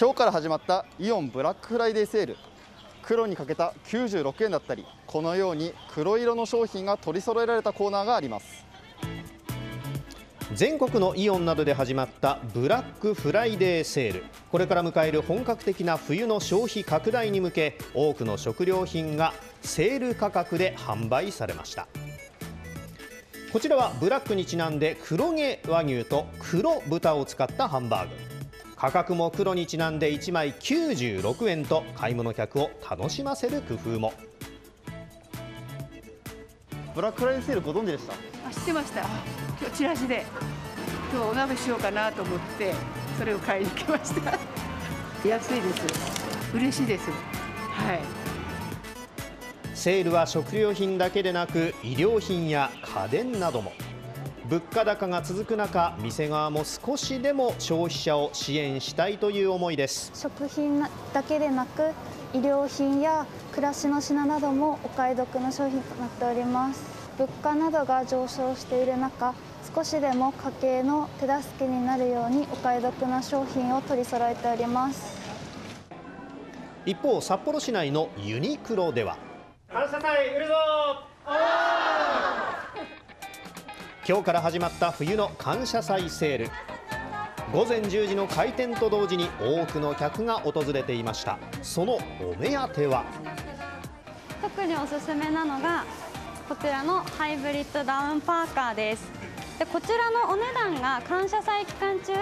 今日から始まったイオンブラックフライデーセール。黒にかけた96円だったりこのように黒色の商品が取り揃えられたコーナーがあります。全国のイオンなどで始まったブラックフライデーセール。これから迎える本格的な冬の消費拡大に向け多くの食料品がセール価格で販売されました。こちらはブラックにちなんで黒毛和牛と黒豚を使ったハンバーグ。価格も黒にちなんで1枚96円と買い物客を楽しませる工夫も。ブラックフライデーセールご存知でした？あ知ってました。今日チラシで。今日お鍋しようかなと思ってそれを買いに来ました。安いです嬉しいです。はい。セールは食料品だけでなく衣料品や家電なども物価高が続く中店側も少しでも消費者を支援したいという思いです。食品だけでなく衣料品や暮らしの品などもお買い得の商品となっております。物価などが上昇している中少しでも家計の手助けになるようにお買い得な商品を取り揃えております。一方札幌市内のユニクロでは。感謝祭売るぞ今日から始まった冬の感謝祭セール。午前10時の開店と同時に多くの客が訪れていました。そのお目当ては？特におすすめなのがこちらのハイブリッドダウンパーカーです。でこちらのお値段が感謝祭期間中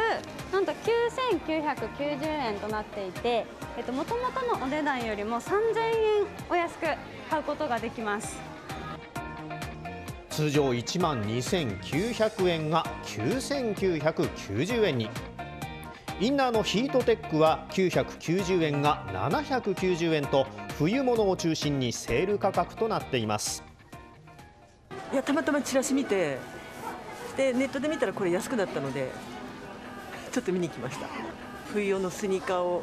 なんと9990円となっていてもともとのお値段よりも3000円お安く買うことができます。通常1万2900円が9990円に。インナーのヒートテックは990円が790円と冬物を中心にセール価格となっています。いやたまたまチラシ見てでネットで見たらこれ安くなったのでちょっと見に来ました。冬用のスニーカーを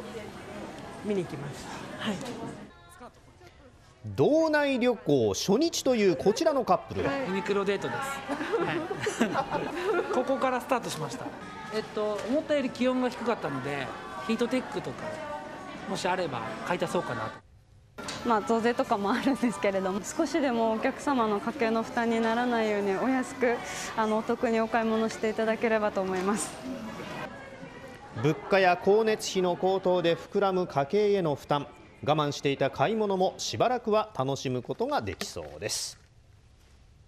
見に来ました。はい。道内旅行初日というこちらのカップルは？ユニクロデートです、はい、ここからスタートしました。えっと思ったより気温が低かったのでヒートテックとかもしあれば買い足そうかなと。まあ、増税とかもあるんですけれども少しでもお客様の家計の負担にならないようにお安くあのお得にお買い物していただければと思います。物価や光熱費の高騰で膨らむ家計への負担我慢していた買い物もしばらくは楽しむことができそうです。